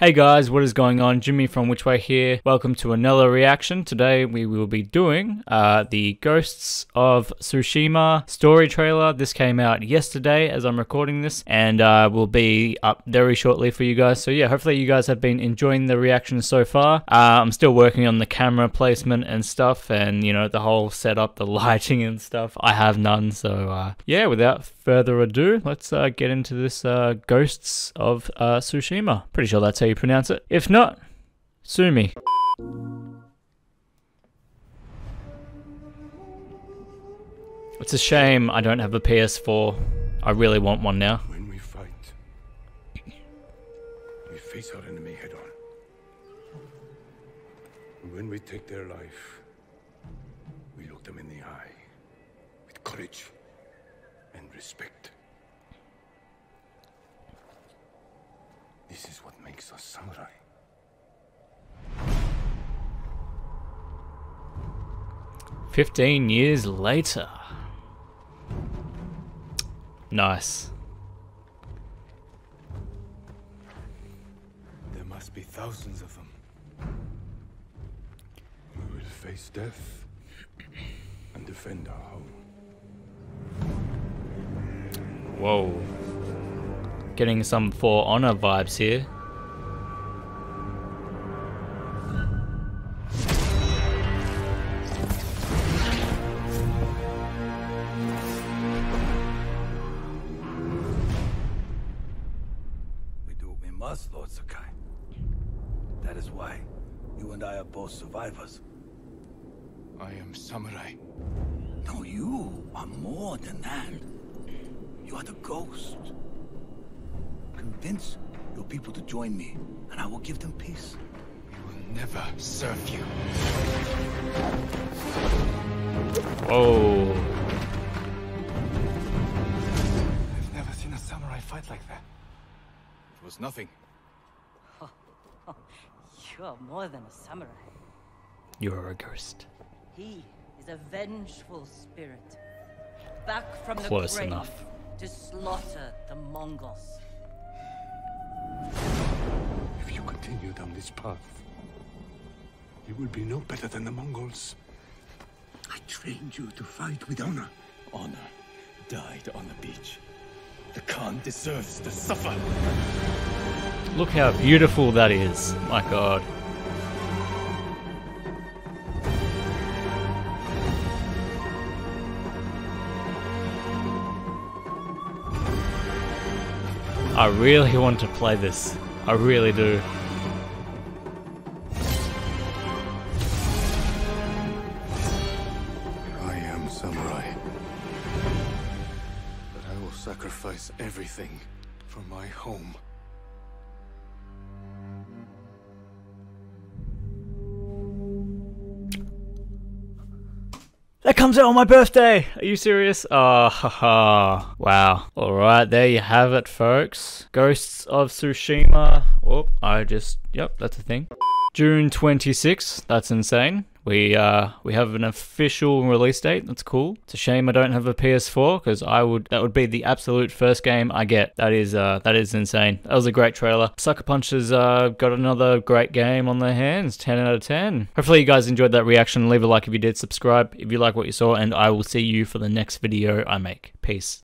Hey guys, what is going on? Jimmy from Which Way here. Welcome to another reaction. Today we will be doing uh, the Ghosts of Tsushima story trailer. This came out yesterday as I'm recording this and uh, will be up very shortly for you guys. So yeah, hopefully you guys have been enjoying the reaction so far. Uh, I'm still working on the camera placement and stuff and you know the whole setup, the lighting and stuff. I have none. So uh, yeah, without further ado, let's uh, get into this uh, Ghosts of Tsushima. Pretty sure that's how you pronounce it. If not, sue me. It's a shame I don't have a PS4. I really want one now. When we fight, we face our enemy head on. When we take their life, we look them in the eye with courage and respect. This is what makes us samurai. Fifteen years later. Nice. There must be thousands of them. We will face death and defend our home. Whoa. Getting some For Honor vibes here. We do what we must, Lord Sakai. That is why you and I are both survivors. I am samurai. No, you are more than that. You are the ghost. Convince your people to join me, and I will give them peace. We will never serve you. Whoa. I've never seen a samurai fight like that. It was nothing. You're more than a samurai. You're a ghost. He is a vengeful spirit. Back from Close the grave enough. to slaughter the Mongols. If you continue down this path, you will be no better than the Mongols. I trained you to fight with honor. Honor died on the beach. The Khan deserves to suffer. Look how beautiful that is. My god. I really want to play this. I really do. I am samurai. But I will sacrifice everything for my home. That comes out on my birthday! Are you serious? Ah, oh, haha. Wow. Alright, there you have it, folks. Ghosts of Tsushima. Oh, I just. Yep, that's a thing. June 26th. That's insane. We uh we have an official release date. That's cool. It's a shame I don't have a PS4 because I would that would be the absolute first game I get. That is uh that is insane. That was a great trailer. Sucker Punch has uh, got another great game on their hands. 10 out of 10. Hopefully you guys enjoyed that reaction. Leave a like if you did. Subscribe if you like what you saw, and I will see you for the next video I make. Peace.